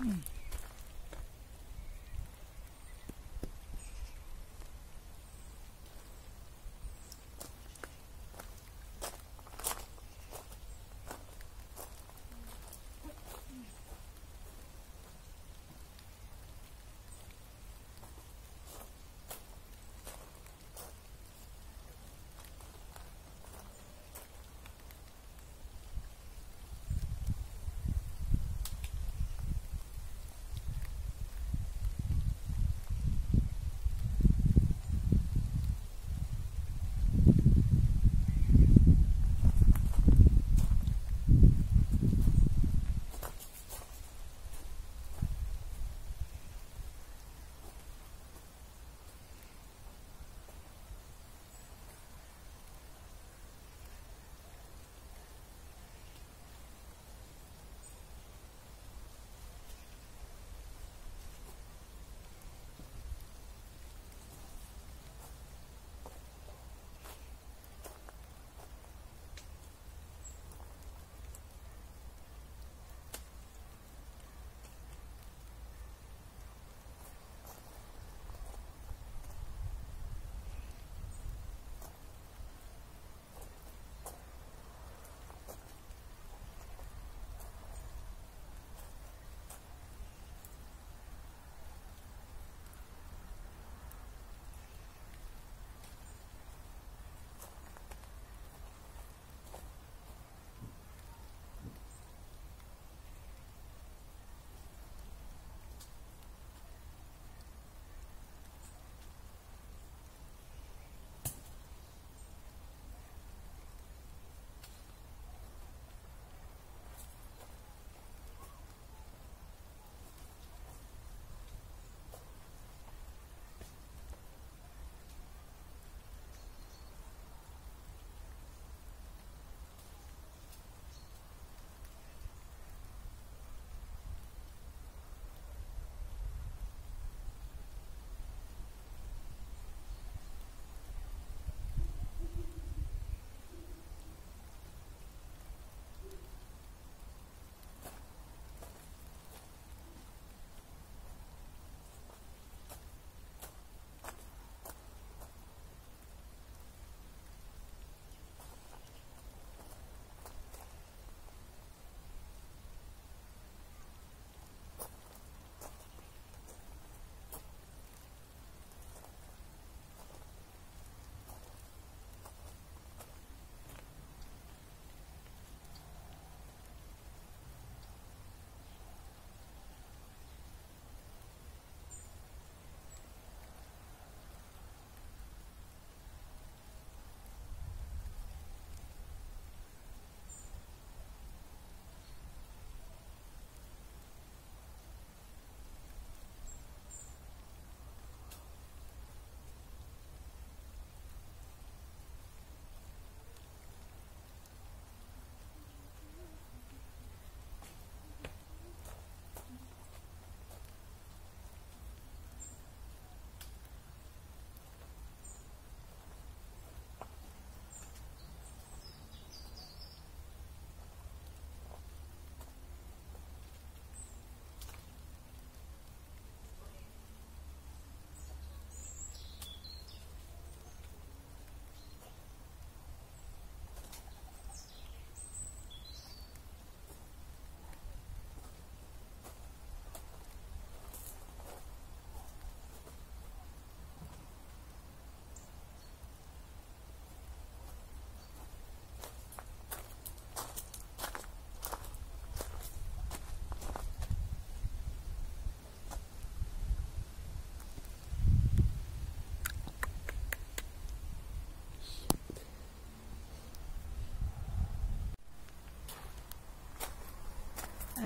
Mm.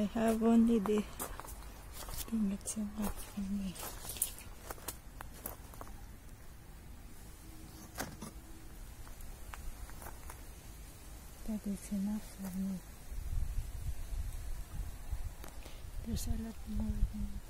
I have only the think it's enough for me. That is enough for me. There's a lot more.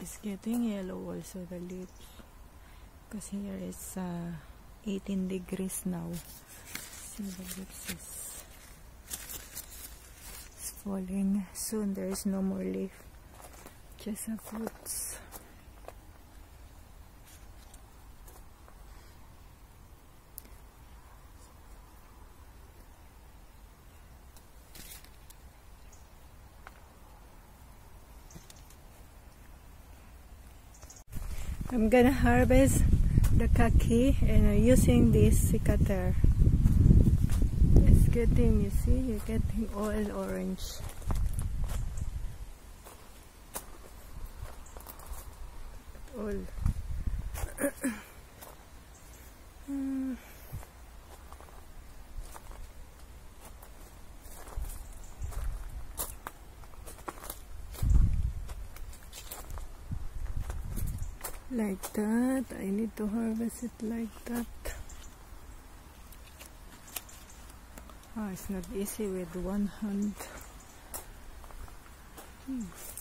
It's getting yellow also the lips. Because here it's uh, 18 degrees now. See the lips is falling. Soon there is no more leaf. Just a fruits. I'm gonna harvest the kaki and I'm using this secateur. It's getting, you see, you're getting all orange. All. like that. I need to harvest it like that. Ah, it's not easy with one hand. Hmm.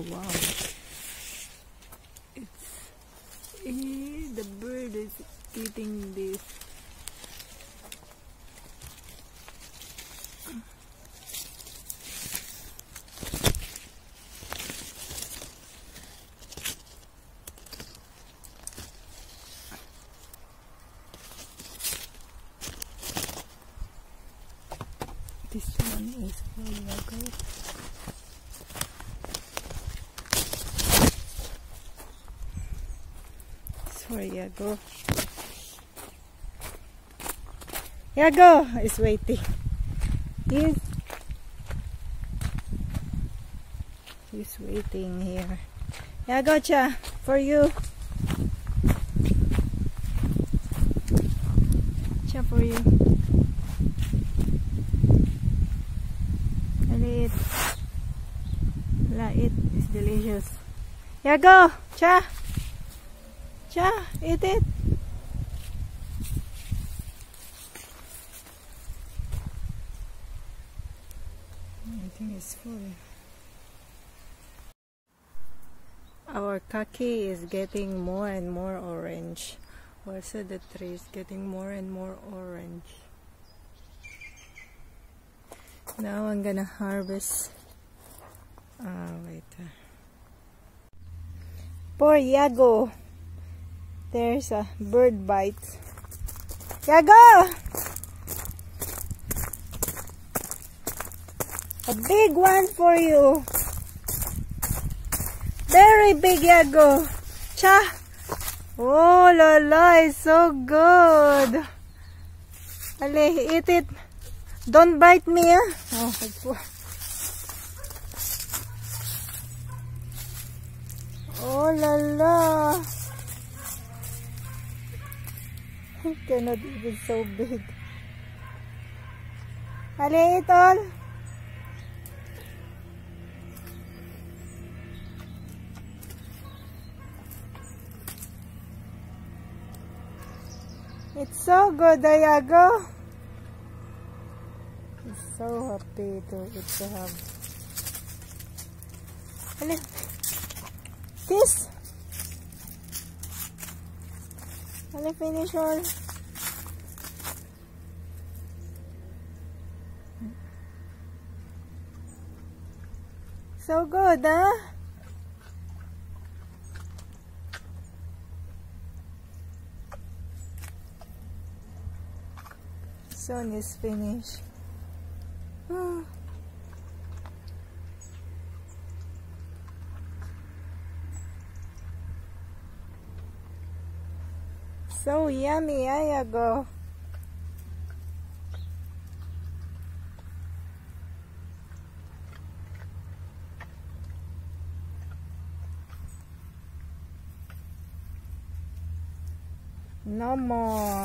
Wow. It's eh, the bird is eating this. This one is for Yago. It's for Yago. Yago is waiting. He's he's waiting here. Yago cha for you. Cha for you. Maliit. Lait is delicious. Yago! Cha! Cha! Eat it! I think it's full. Our kaki is getting more and more orange. Also the tree is getting more and more orange. Now I'm gonna harvest. Ah, wait. Poor Yago. There's a bird bite. Yago! A big one for you. Very big Yago. Cha! Oh la la, it's so good. Ale, eat it. Don't bite me. Ah. Oh, oh la la. Cannot eat it so big. Eat all. It's so good, Ayago. He's so happy to to have. Ali, this. Ali, finish all. So good, huh? Soon is finished. Hmm. So yummy, Ayago. No more.